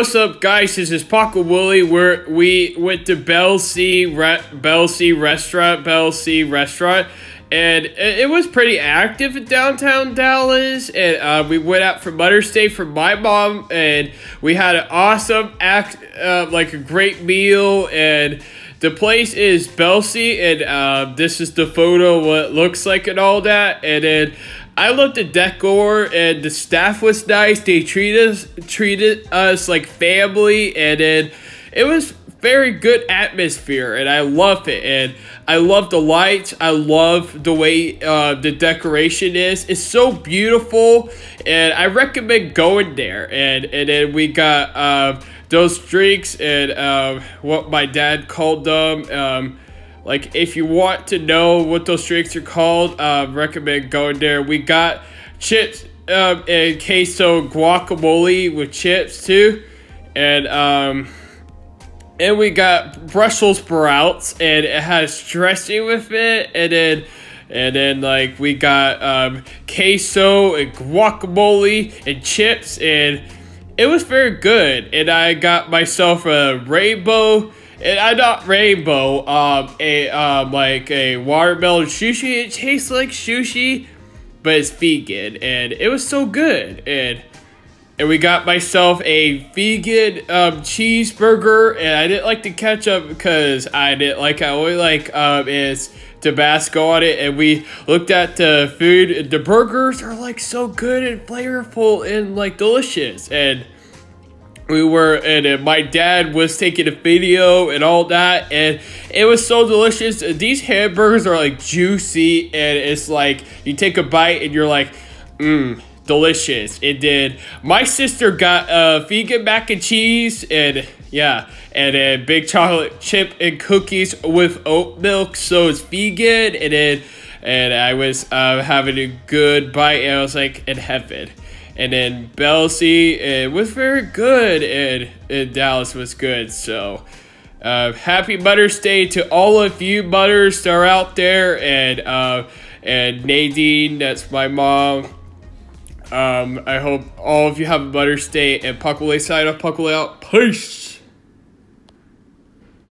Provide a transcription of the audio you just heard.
What's up, guys? This is Popcorn Willy. We're we went to Belse Re- Belse Restaurant, Belse Restaurant, and it, it was pretty active in downtown Dallas. And uh, we went out for Mother's Day for my mom, and we had an awesome act, uh, like a great meal. And the place is Belse, and uh, this is the photo what looks like and all that. And then I looked at decor and the staff was nice. They treated us treated us like family and then it was very good atmosphere and I love it and I love the lights. I love the way uh, the decoration is. It's so beautiful and I recommend going there. And and then we got uh, those drinks and uh, what my dad called them. Um, like, if you want to know what those drinks are called, uh, recommend going there. We got chips um, and queso guacamole with chips too, and um, and we got Brussels sprouts, and it has dressing with it, and then. And then, like, we got um, queso and guacamole and chips, and it was very good. And I got myself a rainbow and I got rainbow, um, a um, like a watermelon sushi. It tastes like sushi, but it's vegan, and it was so good. And and we got myself a vegan um, cheeseburger, and I didn't like the ketchup because I didn't like. I only like um, is Tabasco on it, and we looked at the food. The burgers are like so good and flavorful and like delicious, and we were and uh, my dad was taking a video and all that and it was so delicious these hamburgers are like juicy and it's like you take a bite and you're like mmm delicious it did my sister got uh vegan mac and cheese and yeah and then big chocolate chip and cookies with oat milk so it's vegan and then and i was uh, having a good bite and i was like in heaven and then Belse it was very good, and, and Dallas was good. So, uh, happy Mother's Day to all of you mothers that are out there, and uh, and Nadine, that's my mom. Um, I hope all of you have a Mother's Day, and Puckle sign off, Puckle out. Peace.